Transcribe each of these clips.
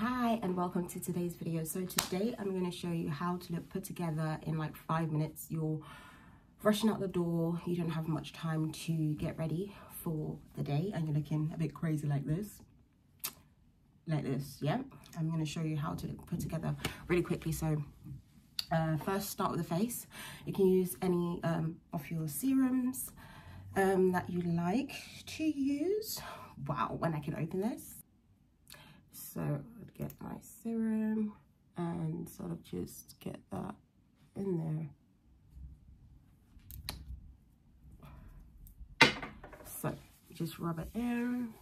hi and welcome to today's video. So today i'm going to show you how to look put together in like five minutes you're rushing out the door. You don't have much time to get ready for the day and you're looking a bit crazy like this. Like this yeah? I'm going to show you how to put together really quickly. So uh, first start with the face. You can use any um, of your serums um, that you like to use. Wow when i can open this. So get my serum and sort of just get that in there. So just rub it in.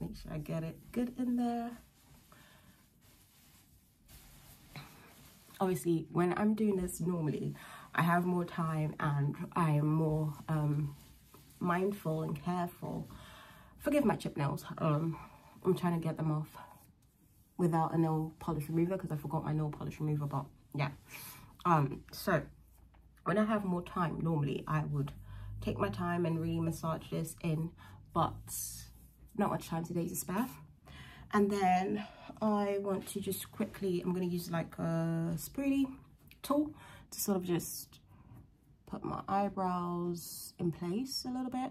Make sure I get it good in there. Obviously, when I'm doing this normally, I have more time and I am more um, mindful and careful forgive my chip nails. Um i'm trying to get them off without a nail polish remover because i forgot my nail polish remover but yeah. Um so when i have more time normally i would take my time and really massage this in but not much time today to spare. And then i want to just quickly i'm going to use like a spoolie tool to sort of just put my eyebrows in place a little bit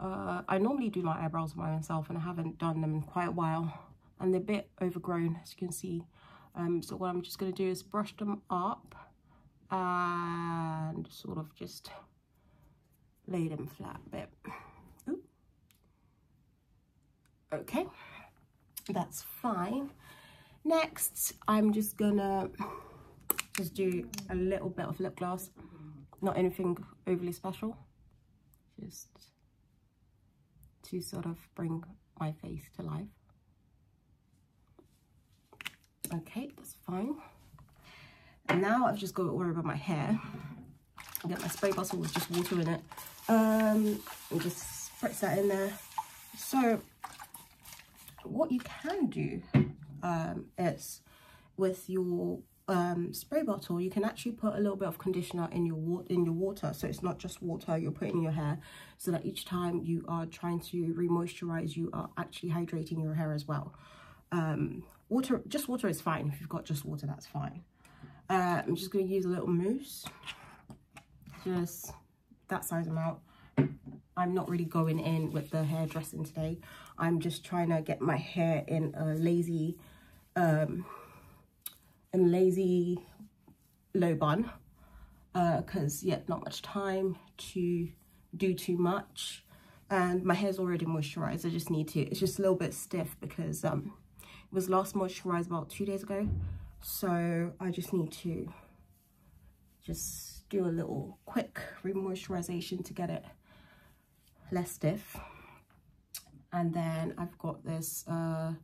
uh, I normally do my eyebrows by myself and I haven't done them in quite a while and they're a bit overgrown as you can see. Um, so what I'm just going to do is brush them up and sort of just lay them flat a bit. Ooh. Okay, that's fine. Next, I'm just gonna just do a little bit of lip gloss, not anything overly special, just to sort of bring my face to life. Okay, that's fine. And now I've just got to worry about my hair. I get my spray bottle with just water in it. Um, and just spritz that in there. So what you can do um, is with your um, spray bottle, you can actually put a little bit of conditioner in your water in your water. So it's not just water you're putting in your hair. So that each time you are trying to re-moisturize, you are actually hydrating your hair as well. Um, water, just water is fine. If you've got just water, that's fine. Uh, I'm just going to use a little mousse. Just that size amount. I'm not really going in with the hairdressing today. I'm just trying to get my hair in a lazy um, and lazy low bun because uh, yeah not much time to do too much. And my hair's already moisturized I just need to it's just a little bit stiff because um it was last moisturized about two days ago. So I just need to just do a little quick remoisturization to get it less stiff. And then I've got this uh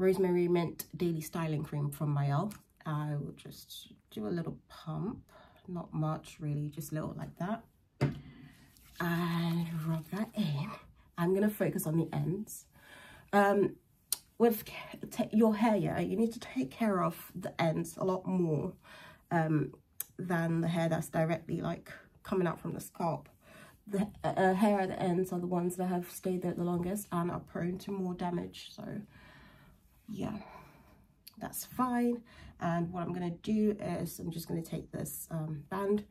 Rosemary Mint Daily Styling Cream from Mielle. I will just do a little pump, not much really, just a little like that. And rub that in. I'm going to focus on the ends. Um, with your hair, yeah, you need to take care of the ends a lot more um, than the hair that's directly like coming out from the scalp. The uh, hair at the ends are the ones that have stayed there the longest and are prone to more damage. So yeah. That's fine. And what I'm gonna do is I'm just gonna take this um, band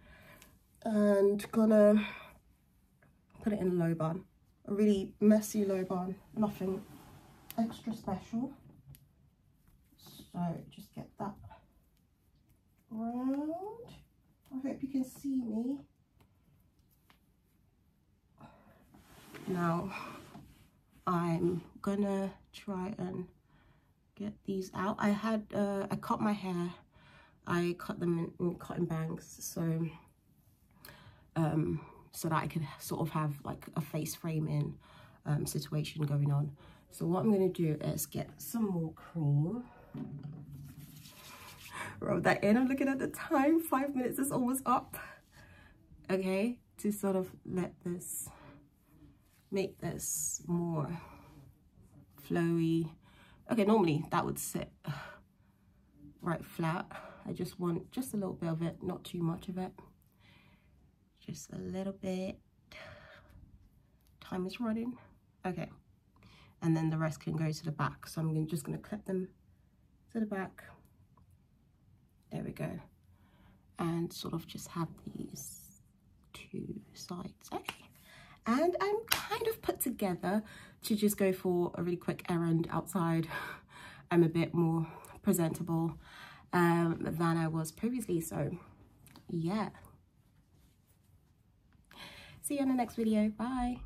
and gonna put it in a low bun a really messy low bun nothing extra special. So just get that round. I hope you can see me. Now I'm gonna try and get these out. I had, uh, I cut my hair. I cut them in, in curtain bangs. So, um, so that I could sort of have like a face framing um, situation going on. So what I'm going to do is get some more cream. Rub that in. I'm looking at the time. Five minutes is almost up. Okay. To sort of let this, make this more flowy Okay, normally that would sit right flat. I just want just a little bit of it, not too much of it. Just a little bit. Time is running. Okay, and then the rest can go to the back. So I'm just going to clip them to the back. There we go. And sort of just have these two sides. Okay. And I'm kind of put together to just go for a really quick errand outside. I'm a bit more presentable um, than I was previously. So yeah. See you in the next video. Bye.